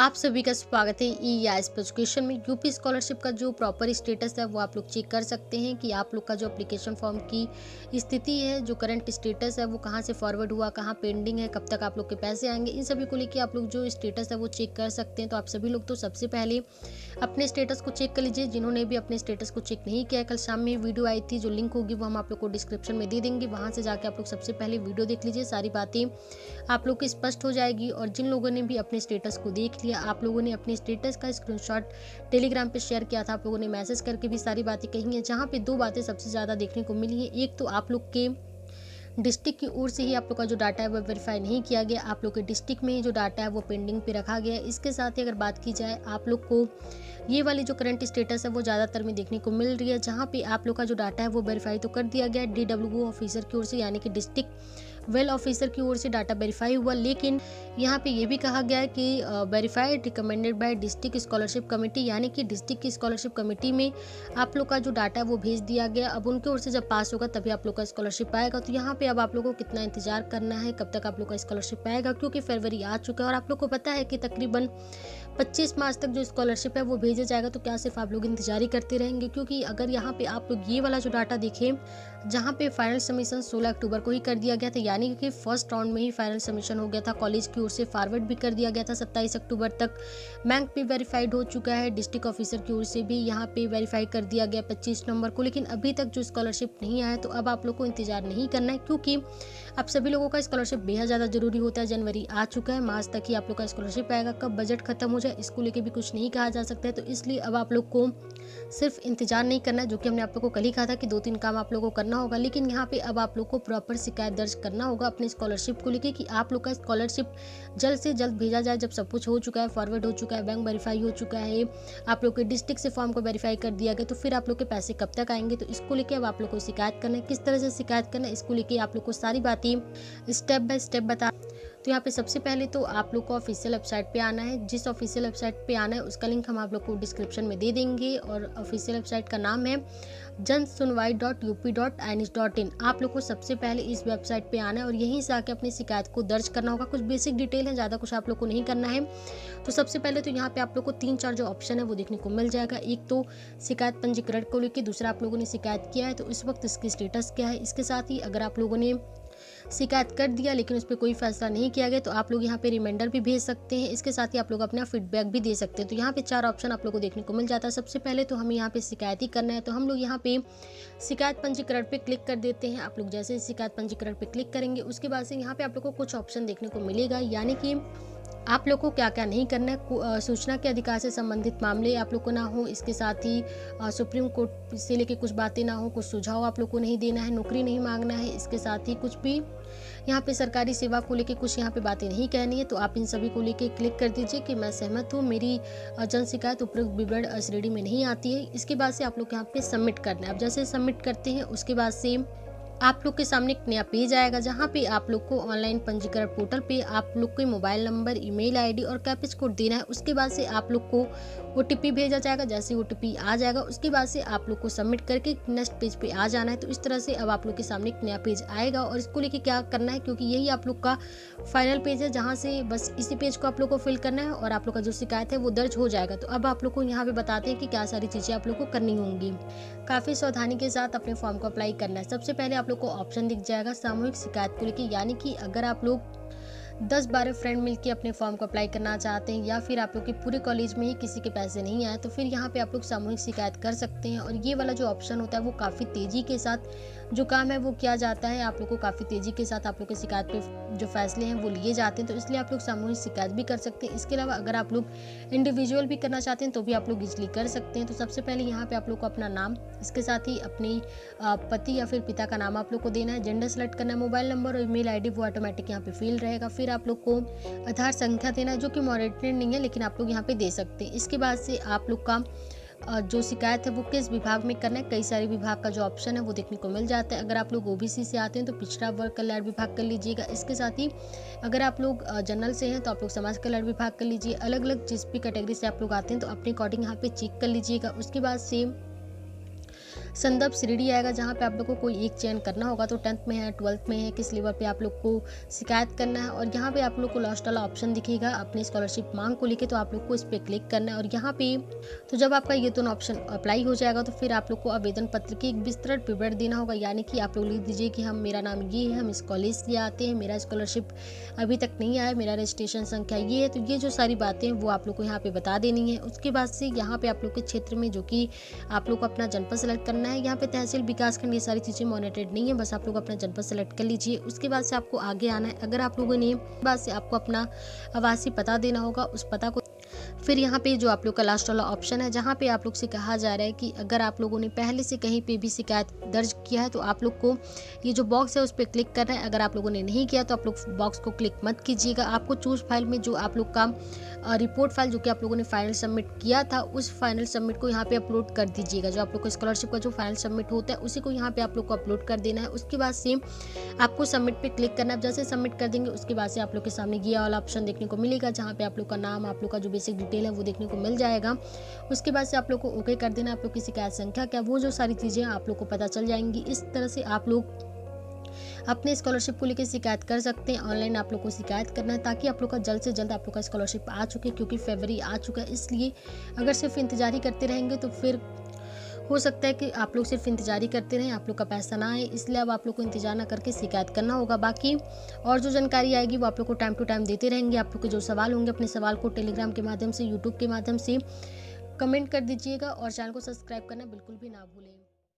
आप सभी का स्वागत है ई या एजुकेशन में। यूपी स्कॉलरशिप का जो प्रॉपर स्टेटस है, वो आप लोग चेक कर सकते हैं कि आप लोग का जो एप्लीकेशन फॉर्म की स्थिति है, जो करंट स्टेटस है, वो कहाँ से फॉरवर्ड हुआ, कहाँ पेंडिंग है, कब तक आप लोग के पैसे आएँगे, इन सभी को लेकर आप लोग जो स्टेटस है, वो चेक कर सकते हैं। तो आप सभी लोग तो सबसे पहले अपने स्टेटस को चेक कर लीजिए। जिन्होंने भी अपने स्टेटस को चेक नहीं किया कल शाम में वीडियो आई थी, जो लिंक होगी, वो हम आप लोग को डिस्क्रिप्शन में दे देंगे। वहाँ से जाकर आप लोग सबसे पहले वीडियो देख लीजिए, सारी बातें आप लोग की स्पष्ट हो जाएगी। और जिन लोगों ने भी अपने स्टेटस को देख लिया आप लोगों ने अपने स्टेटस का स्क्रीनशॉट टेलीग्राम पे शेयर किया था, आप लोगों ने मैसेज करके भी सारी बातें कही हैं, जहाँ पे दो बातें सबसे ज़्यादा देखने को मिली है। एक तो आप लोग के डिस्ट्रिक्ट की ओर से ही आप लोग का जो डाटा है वो वेरीफाई नहीं किया गया, आप लोग के डिस्ट्रिक्ट में ही जो डाटा है वो पेंडिंग पे रखा गया इसके साथ ही अगर बात की जाए, आप लोग को ये वाली जो करंट स्टेटस है वो ज़्यादातर में देखने को मिल रही है, जहाँ पे आप लोग का जो डाटा है वो वेरीफाई तो कर दिया गया डी ऑफिसर की ओर से, यानी कि डिस्ट्रिक्ट वेल ऑफिसर की ओर से डाटा वेरीफाई हुआ, लेकिन यहाँ पे ये भी कहा गया है कि verified recommended by district scholarship committee यानी कि डिस्ट्रिक्ट की स्कॉलरशिप कमेटी में आप लोग का जो डाटा है वो भेज दिया गया। अब उनके ओर से जब पास होगा, तभी आप लोग का स्कॉलरशिप आएगा। तो यहाँ पे अब आप लोगों को कितना इंतज़ार करना है, कब तक आप लोग का स्कॉलरशिप आएगा, क्योंकि फरवरी आ चुका है और आप लोग को पता है कि तकरीबन 25 मार्च तक जो स्कॉलरशिप है वो भेजा जाएगा तो क्या सिर्फ़ आप लोग इंतज़ार ही करते रहेंगे? क्योंकि अगर यहाँ पे आप लोग ये वाला जो डाटा देखें, जहाँ पे फाइनल सबमिशन 16 अक्टूबर को ही कर दिया गया था यानी कि फ़र्स्ट राउंड में ही फाइनल सबमिशन हो गया था। कॉलेज की ओर से फॉरवर्ड भी कर दिया गया था 27 अक्टूबर तक। बैंक भी वेरीफाइड हो चुका है डिस्ट्रिक्ट ऑफिसर की ओर से भी यहाँ पे वेरीफाई कर दिया गया पच्चीस नवंबर को। लेकिन अभी तक जो स्कॉलरशिप नहीं आया तो अब आप लोग को इंतज़ार नहीं करना है, क्योंकि अब सभी लोगों का स्कॉलरशिप बेहद ज़्यादा ज़रूरी होता है। जनवरी आ चुका है, मार्च तक ही आप लोग का स्कॉलरशिप आएगा। कब बजट खत्म हो जाए, इसको लेके भी कुछ नहीं कहा जा सकता है। तो इसलिए अब आप लोग को सिर्फ़ इंतज़ार नहीं करना, जो कि हमने आप लोग को कल ही कहा था कि दो तीन काम आप लोग को करना होगा, लेकिन यहाँ पे अब आप लोग को प्रॉपर शिकायत दर्ज करना होगा अपने स्कॉलरशिप को लेके कि आप लोग का स्कॉलरशिप जल्द से जल्द भेजा जाए, जब सब कुछ हो चुका है फॉरवर्ड हो चुका है बैंक वेरीफाई हो चुका है, आप लोग के डिस्ट्रिक्ट से फॉर्म को वेरीफाई कर दिया गया तो फिर आप लोग के पैसे कब तक आएँगे? तो इसको लेकर अब आप लोग को शिकायत करना है। किस तरह से शिकायत करना है, इसको लेके आप लोग को सारी बातें स्टेप बाय स्टेप बता तो यहाँ पे सबसे पहले तो आप लोग को ऑफिशियल वेबसाइट पे आना है। जिस ऑफिशियल वेबसाइट पे आना है, उसका लिंक हम आप लोग को डिस्क्रिप्शन में दे देंगे और ऑफिशियल वेबसाइट का नाम है Jan Sunwai dot U P dot N H dot in आप लोग को सबसे पहले इस वेबसाइट पे आना है और यहीं से आके अपनी शिकायत को दर्ज करना होगा। कुछ बेसिक डिटेल है, ज़्यादा कुछ आप लोग को नहीं करना है। तो सबसे पहले तो यहाँ पे आप लोग को तीन चार जो ऑप्शन है, वो देखने को मिल जाएगा। एक तो शिकायत पंजीकरण को लेकर दूसरा आप लोगों ने शिकायत किया है तो इस वक्त इसकी स्टेटस क्या है? इसके साथ ही अगर आप लोगों ने शिकायत कर दिया, लेकिन उस पर कोई फैसला नहीं किया गया तो आप लोग यहाँ पे रिमाइंडर भी भेज सकते हैं। इसके साथ ही आप लोग अपना फीडबैक भी दे सकते हैं। तो यहाँ पे चार ऑप्शन आप लोग को देखने को मिल जाता है। सबसे पहले तो हमें यहाँ पे शिकायत ही करना है तो हम लोग यहाँ पे शिकायत पंजीकरण पर क्लिक कर देते हैं। आप लोग जैसे शिकायत पंजीकरण पर क्लिक करेंगे, उसके बाद से यहाँ पे आप लोग को कुछ ऑप्शन देखने को मिलेगा, यानी कि आप लोग को क्या क्या नहीं करना है? सूचना के अधिकार से संबंधित मामले आप लोग को ना हो, इसके साथ ही सुप्रीम कोर्ट से लेके कुछ बातें ना हो, कुछ सुझाव आप लोग को नहीं देना है, नौकरी नहीं मांगना है, इसके साथ ही कुछ भी, यहाँ पे सरकारी सेवा को लेके कुछ यहाँ पे बातें नहीं कहनी है तो आप इन सभी को लेके क्लिक कर दीजिए कि मैं सहमत हूँ, मेरी जन शिकायत उपयुक्त विवरण श्रेणी में नहीं आती है, इसके बाद से आप लोग यहाँ पे सबमिट करना है। अब जैसे सबमिट करते हैं, उसके बाद से आप लोग के सामने एक नया पेज आएगा जहाँ पे आप लोग को ऑनलाइन पंजीकरण पोर्टल पे आप लोग को मोबाइल नंबर ईमेल आईडी और कैपिच कोड देना है उसके बाद से आप लोग को ओटीपी भेजा जाएगा जैसे ओ आ जाएगा उसके बाद से आप लोग को सबमिट करके नेक्स्ट पेज पे आ जाना है तो इस तरह से अब आप लोग के सामने एक नया पेज आएगा और इसको लेके क्या करना है क्योंकि यही आप लोग का फाइनल पेज है जहाँ से बस इसी पेज को आप लोग को फिल करना है और आप लोग का जो शिकायत है वो दर्ज हो जाएगा तो अब आप लोग को यहाँ पे बताते हैं कि क्या सारी चीज़ें आप लोग को करनी होंगी काफ़ी सावधानी के साथ अपने फॉर्म को अप्लाई करना है सबसे पहले आप लोग को ऑप्शन दिख जाएगा सामूहिक शिकायत को लेकर यानी कि अगर आप लोग दस बारह फ्रेंड मिलकर अपने फॉर्म को अप्लाई करना चाहते हैं या फिर आप लोग के पूरे कॉलेज में ही किसी के पैसे नहीं आए तो फिर यहाँ पे आप लोग सामूहिक शिकायत कर सकते हैं। और ये वाला जो ऑप्शन होता है वो काफ़ी तेज़ी के साथ जो काम है वो किया जाता है। आप लोग को काफ़ी तेज़ी के साथ आप लोग के शिकायत पे जो फैसले हैं वो लिए जाते हैं तो इसलिए आप लोग सामूहिक शिकायत भी कर सकते हैं। इसके अलावा अगर आप लोग इंडिविजुअल भी करना चाहते हैं तो भी आप लोग इजली कर सकते हैं। तो सबसे पहले यहाँ पर आप लोग को अपना नाम, इसके साथ ही अपनी पति या फिर पिता का नाम आप लोग को देना है। जेंडर सेलेक्ट करना है मोबाइल नंबर और ईमेल आईडी वो ऑटोमेटिक यहाँ पे फिल रहेगा। फिर आप लोग को आधार संख्या देना है, जो कि मॉनिटरिंग नहीं है, लेकिन आप लोग यहाँ पे दे सकते हैं। इसके बाद से आप लोग का जो शिकायत है वो किस विभाग में करना है? कई सारे विभाग का जो ऑप्शन है वो देखने को मिल जाता है। अगर आप लोग ओबीसी से आते हैं तो पिछड़ा वर्ग कल्याण विभाग कर लीजिएगा। इसके साथ ही अगर आप लोग जनरल से हैं तो आप लोग समाज कल्याण विभाग कर लीजिए। अलग अलग जिस भी कैटेगरी से आप लोग आते हैं तो अपने अकॉर्डिंग यहाँ पे चेक कर लीजिएगा। उसके बाद सेम संदर्भ श्रेणी आएगा, जहाँ पे आप लोग को कोई एक चयन करना होगा तो टेंथ में है, ट्वेल्थ में है, किस लेवल पे आप लोग को शिकायत करना है, और यहाँ पे आप लोग को लास्ट वाला ऑप्शन दिखेगा, अपनी स्कॉलरशिप मांग को लेके तो आप लोग को इस पर क्लिक करना है, और यहाँ पे तो जब आपका ये दोनों ऑप्शन अप्लाई हो जाएगा तो फिर आप लोग को आवेदन पत्र की एक विस्तृत विवरण देना होगा, यानी कि आप लोग लिख दीजिए कि हम, मेरा नाम ये है, हम इस कॉलेज से आते हैं, मेरा स्कॉलरशिप अभी तक नहीं आया, मेरा रजिस्ट्रेशन संख्या ये है तो ये जो सारी बातें वो आप लोग को यहाँ पे बता देनी है। उसके बाद से यहाँ पे आप लोग के क्षेत्र में जो कि आप लोग को अपना जनपद सेलेक्ट करना है यहाँ पे तहसील विकास खंड ये सारी चीज़ें मॉनिटेड नहीं है, बस आप लोग अपना जनपद सेलेक्ट कर लीजिए। उसके बाद से आपको आगे आना है। अगर आप लोगों ने बाद से आपको अपना आवासीय पता देना होगा, उस पता को फिर यहाँ पे जो आप लोग का लास्ट वाला ऑप्शन है जहाँ पे आप लोग से कहा जा रहा है कि अगर आप लोगों ने पहले से कहीं पे भी शिकायत दर्ज किया है तो आप लोग को ये जो बॉक्स है उस पर क्लिक करना है अगर आप लोगों ने नहीं किया तो आप लोग बॉक्स को क्लिक मत कीजिएगा आपको चूज़ फ़ाइल में जो आप लोग का रिपोर्ट फ़ाइल जो कि आप लोगों ने फाइनल सबमिट किया था उस फाइनल सबमिट को यहाँ पे अपलोड कर दीजिएगा जो आप लोग को स्कॉलरशिप का जो फाइनल सबमिट होता है उसी को यहाँ पे आप लोग को अपलोड कर देना है उसके बाद सेम आपको सबमिट पे क्लिक करना है जैसे सबमिट कर देंगे उसके बाद से आप लोग के सामने ये वाला ऑप्शन देखने को मिलेगा जहाँ पे आप लोग का नाम आप लोग का जो बेसिक डिटेल है, वो देखने को मिल जाएगा। उसके बाद से आप लोग को ओके कर देना, आप लोग की शिकायत संख्या क्या, वो जो सारी चीज़ें आप लोग को पता चल जाएँगी। इस तरह से आप लोग अपने स्कॉलरशिप को लेकर शिकायत कर सकते हैं। ऑनलाइन आप लोग को शिकायत करना है, ताकि आप लोग का जल्द से जल्द आप लोग का स्कॉलरशिप आ चुके क्योंकि फेबरी आ चुका है। इसलिए अगर सिर्फ़ इंतज़ार ही करते रहेंगे तो फिर हो सकता है कि आप लोग सिर्फ़ इंतज़ार ही करते रहें, आप लोग का पैसा ना आए, इसलिए अब आप लोग को इंतज़ार ना करके शिकायत करना होगा। बाकी और जो जानकारी आएगी वो आप लोग को टाइम टू टाइम देते रहेंगे। आप लोग के जो सवाल होंगे अपने सवाल को टेलीग्राम के माध्यम से यूट्यूब के माध्यम से कमेंट कर दीजिएगा और चैनल को सब्सक्राइब करना बिल्कुल भी ना भूलें।